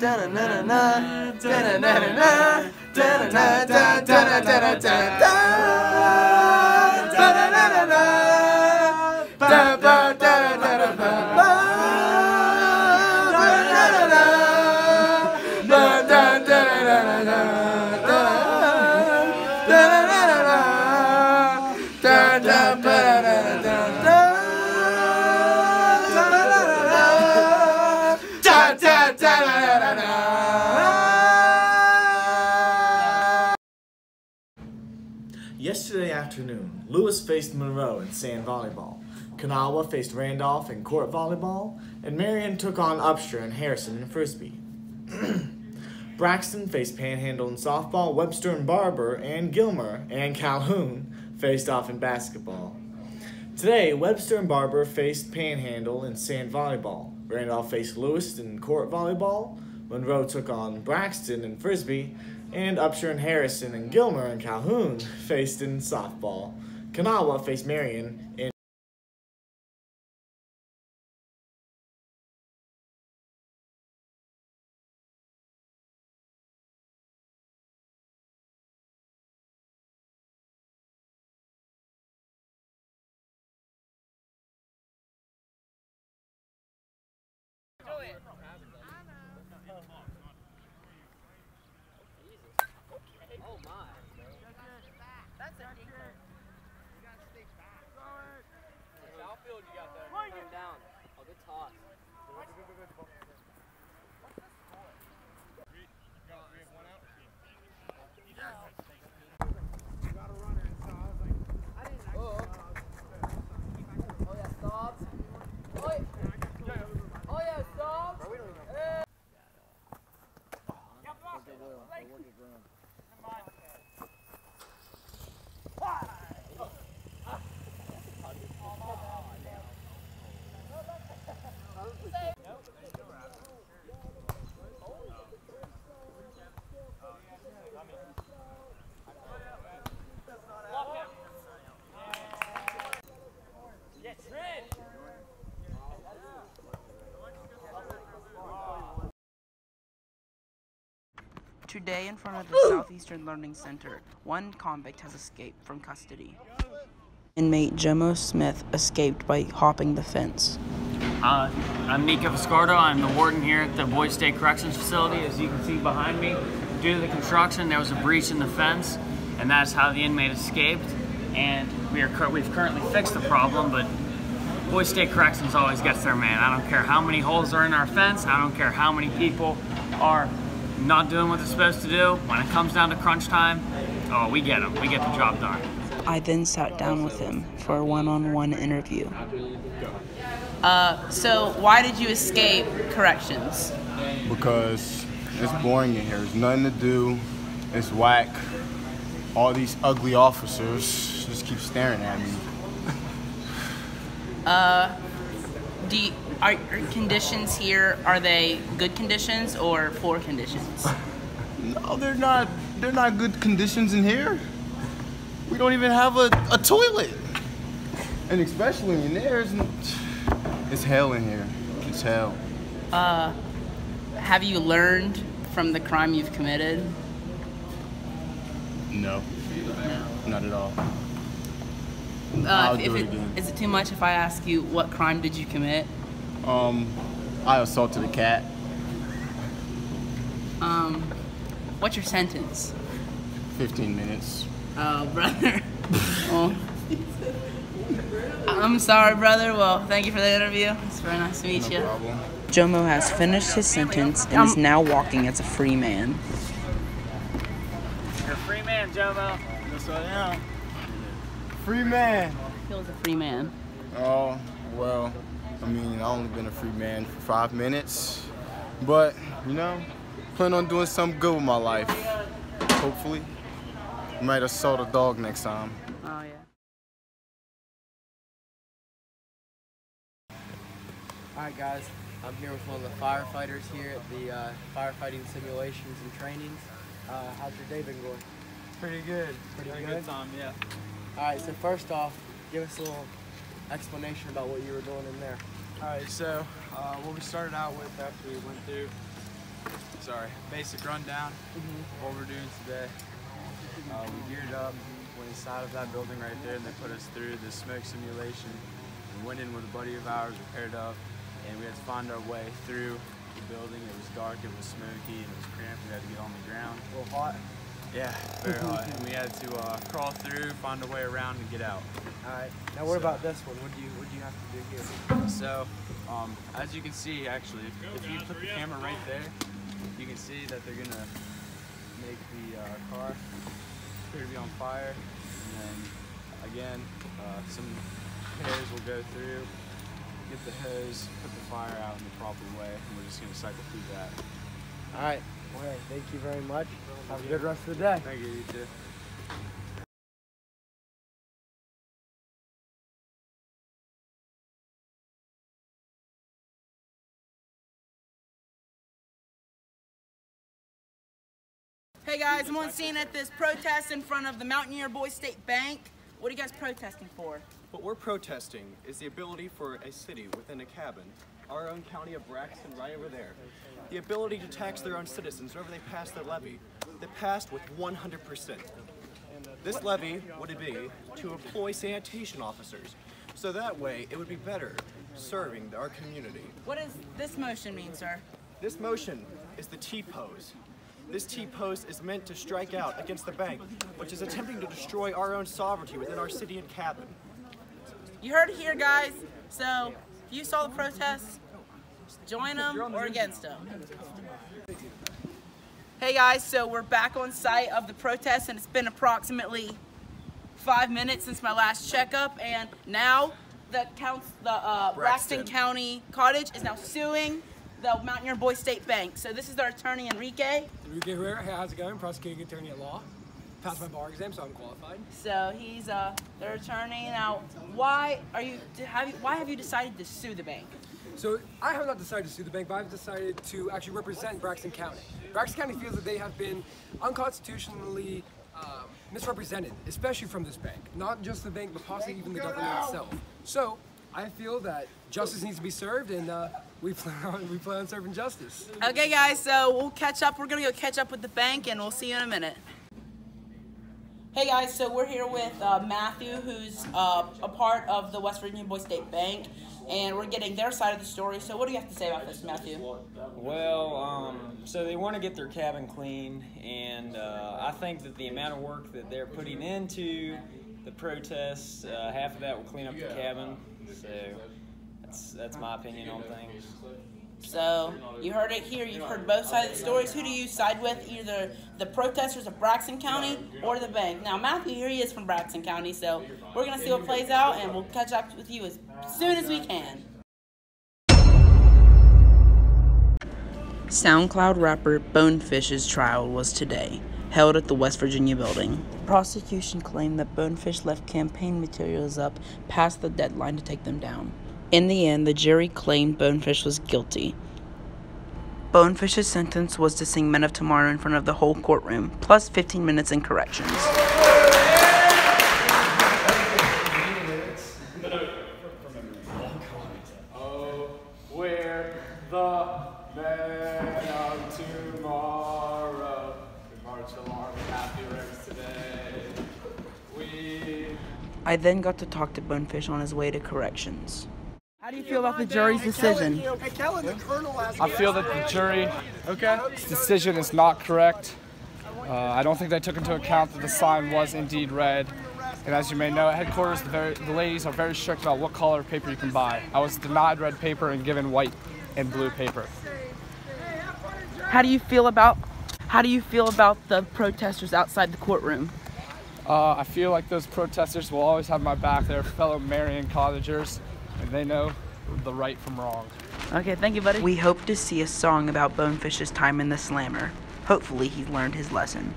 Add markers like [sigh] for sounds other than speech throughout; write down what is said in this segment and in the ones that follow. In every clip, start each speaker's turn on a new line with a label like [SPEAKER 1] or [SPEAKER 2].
[SPEAKER 1] da-na-na-na-na, da-na-na-na-na, da-na-na-da, da-na-da-da-da-da, da-na-na-na-na,
[SPEAKER 2] Lewis faced Monroe in sand volleyball. Kanawha faced Randolph in court volleyball, and Marion took on Upshur and Harrison in frisbee. [clears throat] Braxton faced Panhandle in softball, Webster and Barbour, and Gilmer and Calhoun faced off in basketball. Today, Webster and Barbour faced Panhandle in sand volleyball. Randolph faced Lewis in court volleyball. Monroe took on Braxton in frisbee, and Upshur and Harrison and Gilmer and Calhoun [laughs] faced in softball. Kanawha faced Marion? In you got there. Right. Down. Oh, good toss. Go, go, go,
[SPEAKER 3] Today, in front of the Southeastern Learning Center, one convict has escaped from custody. Inmate Jomo Smith escaped by hopping the fence.
[SPEAKER 4] Uh, I'm Nico Viscardo. I'm the warden here at the Boys State Corrections Facility. As you can see behind me, due to the construction, there was a breach in the fence, and that's how the inmate escaped. And we are cur- we've currently fixed the problem, but Boys State Corrections always gets their man. I don't care how many holes are in our fence. I don't care how many people are not doing what they're supposed to do. When it comes down to crunch time, oh, we get them. We get the job done.
[SPEAKER 3] I then sat down with him for a one on one interview.
[SPEAKER 5] Uh, so why did you escape corrections?
[SPEAKER 6] because it's boring in here. There's nothing to do. It's whack. All these ugly officers just keep staring at me.
[SPEAKER 5] Do you, are, are conditions here are they good conditions or poor conditions?
[SPEAKER 6] No, they're not. They're not good conditions in here. We don't even have a, a toilet. And especially in there, it's, it's hell in here. It's hell.
[SPEAKER 5] Uh, have you learned from the crime you've committed?
[SPEAKER 6] No. Not at all.
[SPEAKER 5] Uh,
[SPEAKER 6] I'll
[SPEAKER 5] if
[SPEAKER 6] do it
[SPEAKER 5] it-
[SPEAKER 6] again.
[SPEAKER 5] Is it too much if I ask you what crime did you commit?
[SPEAKER 6] Um, I assaulted a cat.
[SPEAKER 5] Um, what's your sentence?
[SPEAKER 6] 15 minutes.
[SPEAKER 5] Oh, brother. well, I'm sorry, brother. Well, thank you for the interview. It's very nice to meet
[SPEAKER 6] No
[SPEAKER 5] you.
[SPEAKER 6] problem.
[SPEAKER 3] Jomo has finished his sentence and is
[SPEAKER 5] Um,
[SPEAKER 3] now walking as a free man.
[SPEAKER 4] You're a free man, Jomo.
[SPEAKER 6] Yes, I am. Free man.
[SPEAKER 5] Feels a free man.
[SPEAKER 6] Oh, well, I mean, I've only been a free man for five minutes. But, you know, plan on doing something good with my life. Hopefully. Might assault a dog next time.
[SPEAKER 5] Oh yeah.
[SPEAKER 1] Alright guys, I'm here with one of the firefighters here at the uh, firefighting simulations and trainings. Uh, how's your day been going?
[SPEAKER 7] Pretty good.
[SPEAKER 1] Pretty
[SPEAKER 7] Very
[SPEAKER 1] good?
[SPEAKER 7] time, yeah.
[SPEAKER 1] Alright, so first off, give us a little explanation about what you were doing in there.
[SPEAKER 7] All right, so uh, what we started out with after we went through sorry, basic rundown of what we're doing today. Uh, we geared up, went inside of that building right there, and they put us through the smoke simulation. We went in with a buddy of ours, we paired up, and we had to find our way through the building. It was dark, it was smoky, and it was cramped. We had to get on the ground.
[SPEAKER 1] A little hot.
[SPEAKER 7] Yeah, very hot. And we had to uh, crawl through, find a way around, and get out.
[SPEAKER 1] All right. Now what
[SPEAKER 7] So-
[SPEAKER 1] about this one? What do you what do you have to do here?
[SPEAKER 7] So, um, as you can see, actually, if, if you put the camera right there, you can see that they're gonna make the uh, car appear to be on fire, and then again, uh, some pairs will go through, get the hose, put the fire out in the proper way, and we're just gonna cycle through that.
[SPEAKER 1] All right. Well, hey, thank you very much. Have a good rest of the day.
[SPEAKER 7] Thank you, you too.
[SPEAKER 5] Hey guys, I'm on scene at this protest in front of the Mountaineer Boys State Bank. What are you guys protesting for?
[SPEAKER 8] What we're protesting is the ability for a city within a cabin, our own county of Braxton right over there, the ability to tax their own citizens whenever they pass their levy. They passed with 100%. This levy would be to employ sanitation officers, so that way it would be better serving our community.
[SPEAKER 5] What does this motion mean, sir?
[SPEAKER 8] This motion is the T-pose. This T-pose is meant to strike out against the bank, which is attempting to destroy our own sovereignty within our city and cabin.
[SPEAKER 5] You heard it here, guys. So, if you saw the protests, join them or against them. Hey guys, so we're back on site of the protest, and it's been approximately five minutes since my last checkup, and now the counts, the uh, Braxton.
[SPEAKER 8] Braxton.
[SPEAKER 5] County Cottage is now suing the Mountaineer Boys State Bank. So this is our attorney Enrique.
[SPEAKER 9] Enrique Herrera, how's it going? Prosecuting attorney at law. Passed my bar exam, so I'm qualified.
[SPEAKER 5] So he's uh, their attorney. Now, why are you? Have you? Why have you decided to sue the bank?
[SPEAKER 9] So I have not decided to sue the bank, but I've decided to actually represent Braxton County. Braxton County feels that they have been unconstitutionally um, misrepresented, especially from this bank. Not just the bank, but possibly even the government itself. So I feel that justice needs to be served, and uh, we [laughs] plan on we plan on serving justice.
[SPEAKER 5] Okay, guys. So we'll catch up. We're gonna go catch up with the bank, and we'll see you in a minute. Hey guys, so we're here with uh, Matthew, who's uh, a part of the West Virginia Boys State Bank, and we're getting their side of the story. So, what do you have to say about this, Matthew?
[SPEAKER 10] Well, um, so they want to get their cabin clean, and uh, I think that the amount of work that they're putting into the protests, uh, half of that will clean up the cabin. So that's that's my opinion on things.
[SPEAKER 5] So, you heard it here. You've heard both sides of the stories. Who do you side with? Either the protesters of Braxton County or the bank. Now, Matthew here he is from Braxton County, so we're gonna see what plays out, and we'll catch up with you as soon as we can.
[SPEAKER 3] SoundCloud rapper Bonefish's trial was today, held at the West Virginia building. The Prosecution claimed that Bonefish left campaign materials up past the deadline to take them down. In the end, the jury claimed Bonefish was guilty. Bonefish's sentence was to sing Men of Tomorrow in front of the whole courtroom, plus 15 minutes in corrections.
[SPEAKER 7] Oh, we're the men of tomorrow. We march along with happy ranks today. We
[SPEAKER 3] I then got to talk to Bonefish on his way to corrections.
[SPEAKER 5] Feel about the jury's decision?
[SPEAKER 11] I feel that the jury's decision is not correct. Uh, I don't think they took into account that the sign was indeed red. And as you may know, at headquarters, the, very, the ladies are very strict about what color of paper you can buy. I was denied red paper and given white and blue paper.
[SPEAKER 5] How do you feel about how do you feel about the protesters outside the courtroom?
[SPEAKER 11] Uh, I feel like those protesters will always have my back. They're fellow Marion Cottagers, and they know the right from wrong.
[SPEAKER 5] Okay, thank you, buddy.
[SPEAKER 3] We hope to see a song about Bonefish's time in the slammer. Hopefully, he learned his lesson.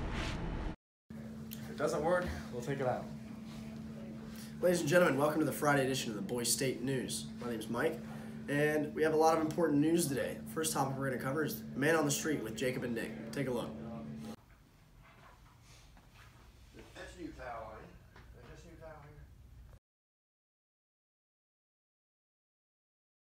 [SPEAKER 2] If it doesn't work, we'll take it out.
[SPEAKER 12] Ladies and gentlemen, welcome to the Friday edition of the Boys State News. My name is Mike, and we have a lot of important news today. First topic we're going to cover is Man on the Street with Jacob and Nick. Take a look.